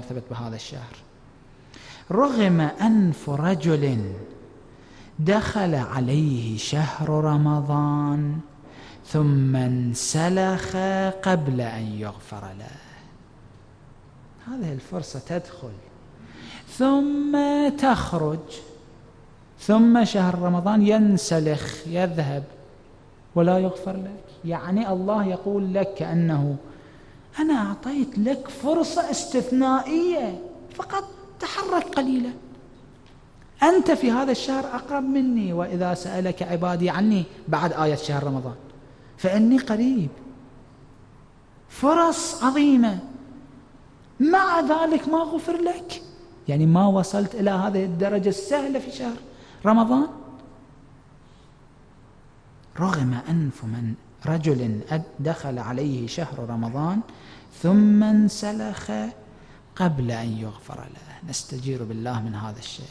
يرتبط بهذا الشهر. رغم أنف رجل دخل عليه شهر رمضان ثم انسلخ قبل أن يغفر له. هذه الفرصة تدخل. ثم تخرج. ثم شهر رمضان ينسلخ يذهب ولا يغفر لك. يعني الله يقول لك كأنه أنا أعطيت لك فرصة استثنائية فقط تحرك قليلا. أنت في هذا الشهر أقرب مني وإذا سألك عبادي عني بعد آية شهر رمضان. فإني قريب. فرص عظيمة. مع ذلك ما غفر لك؟ يعني ما وصلت إلى هذه الدرجة السهلة في شهر رمضان؟ رغم أنف من رجل دخل عليه شهر رمضان ثم انسلخ قبل أن يغفر له. نستجير بالله من هذا الشيء.